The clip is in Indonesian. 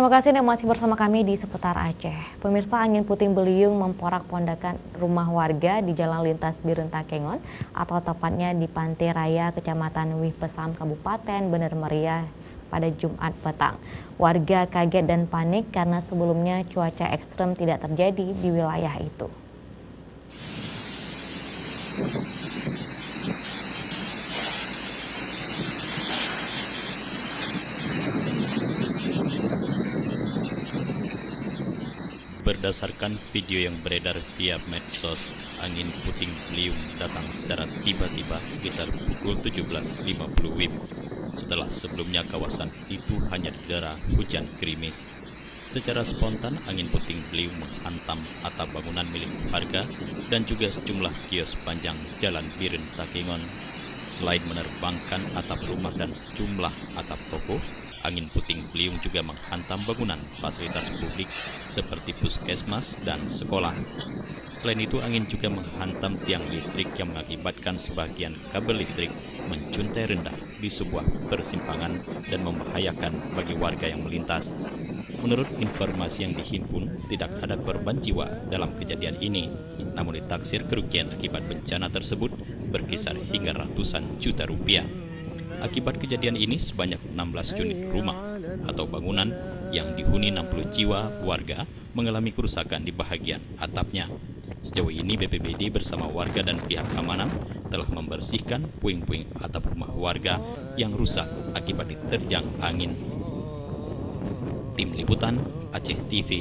Terima kasih Anda masih bersama kami di seputar Aceh. Pemirsa angin puting beliung memporak pondakan rumah warga di Jalan Lintas Birenta Kengon atau tepatnya di Pantai Raya Kecamatan Wih Pesam Kabupaten Bener Meriah pada Jumat petang. Warga kaget dan panik karena sebelumnya cuaca ekstrem tidak terjadi di wilayah itu. Berdasarkan video yang beredar via medsos, angin puting beliung datang secara tiba-tiba sekitar pukul 17.50 WIB. Setelah sebelumnya kawasan itu hanya didera hujan gerimis. Secara spontan, angin puting beliung menghantam atap bangunan milik warga dan juga sejumlah kios panjang Jalan Biren Takengon. Selain menerbangkan atap rumah dan sejumlah atap toko, angin puting beliung juga menghantam bangunan fasilitas publik seperti puskesmas dan sekolah. Selain itu, angin juga menghantam tiang listrik yang mengakibatkan sebagian kabel listrik mencuntai rendah di sebuah persimpangan dan membahayakan bagi warga yang melintas. Menurut informasi yang dihimpun, tidak ada korban jiwa dalam kejadian ini. Namun ditaksir kerugian akibat bencana tersebut berkisar hingga ratusan juta rupiah. Akibat kejadian ini sebanyak 16 unit rumah atau bangunan yang dihuni 60 jiwa warga mengalami kerusakan di bahagian atapnya. Sejauh ini BPBD bersama warga dan pihak keamanan telah membersihkan puing-puing atap rumah warga yang rusak akibat diterjang angin. Tim Liputan Aceh TV